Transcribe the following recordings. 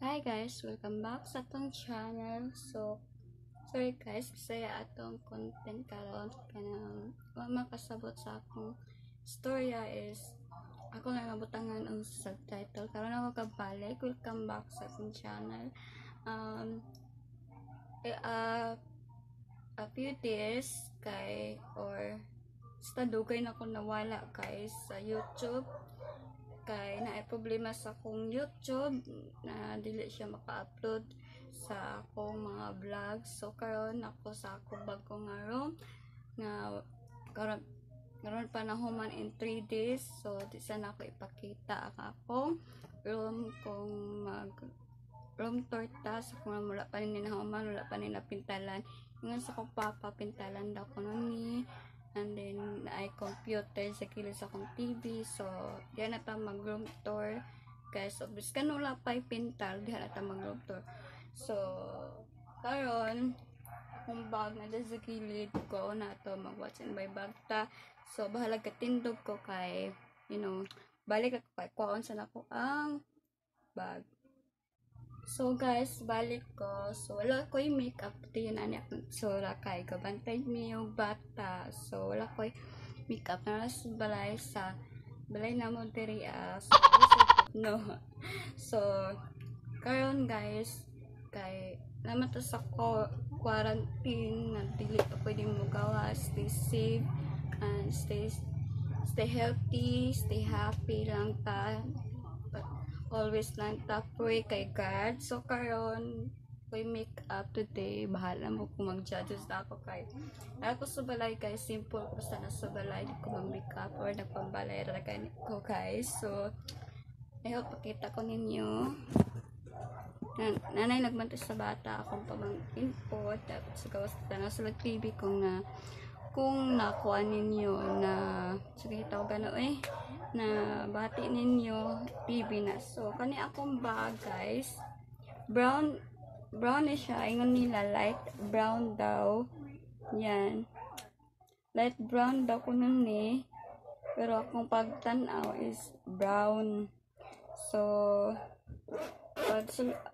Hi guys, welcome back sa atong channel. So, sorry guys, kasi atong content karon kanang wa makasabot sa akong storya is ako na nabutangan ang subtitle. Karon ako kabalik, welcome back sa atong channel. Um, eh, uh, a few days kay or sa dugay na ko nawala kay sa YouTube kay na problema sa akong YouTube na dili siya maka-upload sa akong mga vlogs. So karon ako sa akong bagong nga room nga karon karon pa na human in 3 days. So di sana ako ipakita ang akong room kung mag room tour ta sa kung wala pa ni nahuman wala pa ni napintalan. Ingon sa akong papa pintalan daw ko ni computer sa kilid sa akong TV so diyan na ta mag room tour guys so biskan wala pa pintal diyan na ta mag room tour so karon kung bag na sa kilid ko na to mag watch and buy bag ta so bahala katindog ko kay you know balik ako kay kuhaon sa nako ang bag So guys, balik ko. So wala ko yung makeup. Ito yun anak. So wala kay kabantay yung bata. So wala ko makeup na nas balay sa balay na mo diri as no. So karon guys, kay naman sa quarantine na dili pa pwede mo gawa stay safe and stay stay healthy stay happy lang ta always lang tapoy kay God. So, karon ko'y make up today. Bahala mo kung mag-judges na ako kay. Ako sa balay kay simple ko sana sa balay. Di ko mag-make up or nagpambalay kay ko guys. So, I hope pakita ko ninyo. Nan nanay nagmanta sa bata akong pamang input tapos sa gawas na sa TV ko nga kung nakuha ninyo na sige tawag gano eh na bati ninyo TV na so kani akong bag guys brown brown siya. Ingon nila light brown daw. Yan. Light brown daw ko nun eh. Pero akong pagtanaw is brown. So pag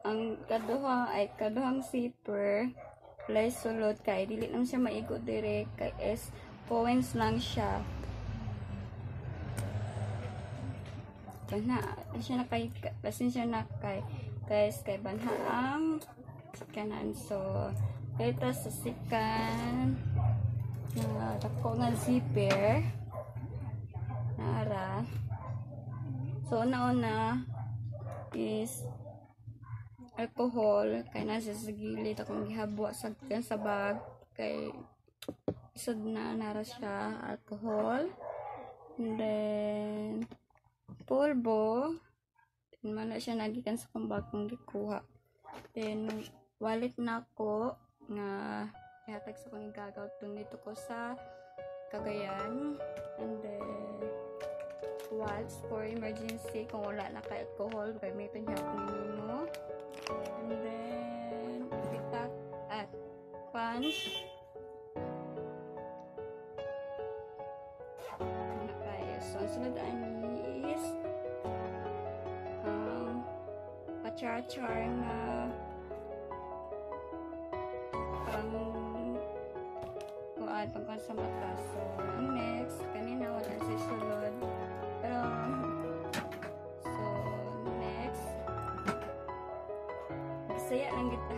ang kaduha ay kaduhang zipper play sulod kay dili naman siya maigo dire kay is points lang siya. Banha siya na kay pasensya na kay guys kay banha ang kanan. So kayta sa sikan. Na dako nga zipper. Nara so una-una is alcohol. Kay nasa sa gilid. Akong gihabwa sa sa bag. Kay isod na nara siya. Alcohol. And then pulbo. Then man siya nagikan sa kong bag kong gikuha. Then wallet na ko nga ihatag sa kong igagaw tung dito ko sa Cagayan. And then waltz for emergency kung wala na kay alcohol gamitin niya ako and then pitak at punch. Nakaya so ang sunod ani um pachar-char na pang sa mata so ang next kanina wala si sulod pero so next. Saya lang kita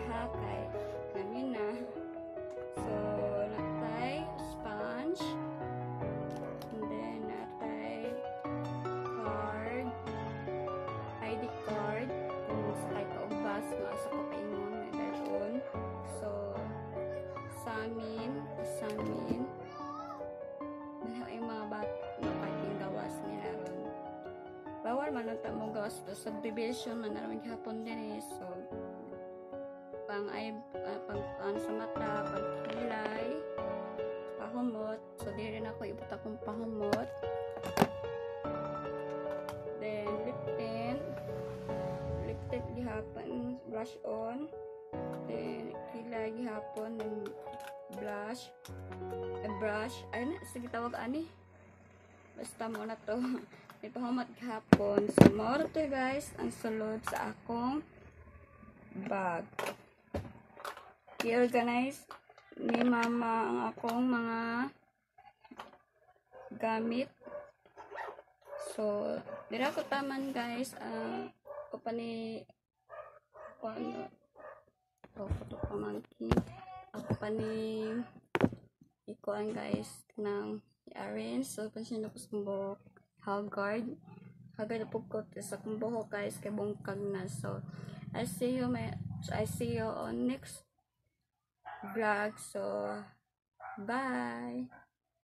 bawal man ang tamong gawas to subdivision man naman hapon din eh. So pang ay uh, pang ano sa mata pang kilay pahumot. So di rin ako ibut akong pahumot. Then lip tint lip tint gihapon brush on. Then kilay gihapon then blush eh, brush. Ay na sige tawag ani. Basta mo na to may pahumot gihapon so mo to guys ang sulod sa akong bag. I-organize ni mama ang akong mga gamit. So, dira ko taman guys, ang ko pa ni ko ano ko ko to pamangkin. Ako pa ni ikuan guys ng i-arrange. So, pansin ako sa buhok. Haggard. Haggard po ko sa akong buhok guys kay bungkag na. So, I see you my I see you on next vlog. So, bye!